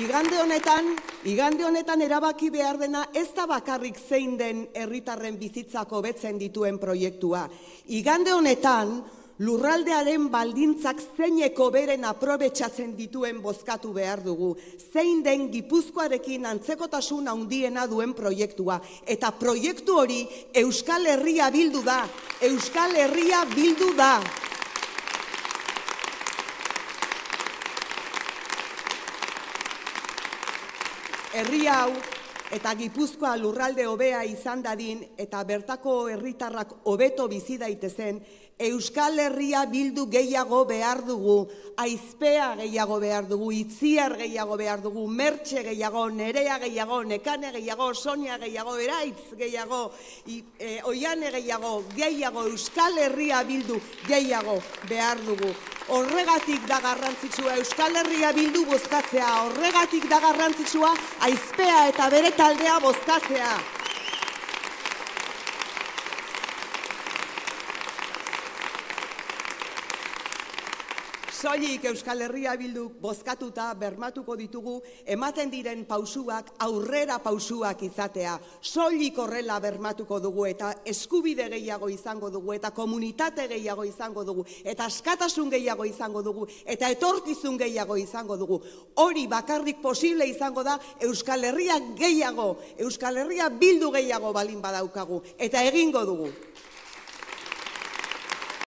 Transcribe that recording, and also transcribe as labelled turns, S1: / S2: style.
S1: igande honetan, igande honetan erabaki behar dena ez da bakarrik zein den herritarren bizitzako betzen dituen proiektua. Igande honetan, lurraldearen baldintzak zeineko beren aprobetsatzen dituen bozkatu behar dugu. Zein den gipuzkoarekin antzekotasun handiena duen proiektua. Eta proiektu hori Euskal Herria bildu da. Euskal Herria bildu da. Herri hau eta Gipuzkoa lurralde hobea izan dadin eta bertako herritarrak hobeto bizi daitezen Euskal Herria bildu gehiago behar dugu, aizpea gehiago behar dugu, itziar gehiago behar dugu, mertxe gehiago, nerea gehiago, nekane gehiago, sonia gehiago, eraitz gehiago, e, oiane gehiago, gehiago, Euskal Herria bildu gehiago behar dugu. Horregatik da garrantzitsua Euskal Herria bildu bozkatzea, horregatik da garrantzitsua aizpea eta bere taldea bozkatzea. Soilik Euskal Herria bildu bozkatuta bermatuko ditugu ematen diren pausuak aurrera pausuak izatea. Soilik horrela bermatuko dugu eta eskubide gehiago izango dugu eta komunitate gehiago izango dugu eta askatasun gehiago izango dugu eta etorkizun gehiago izango dugu. Hori bakarrik posible izango da Euskal Herria gehiago, Euskal Herria bildu gehiago balin badaukagu eta egingo dugu.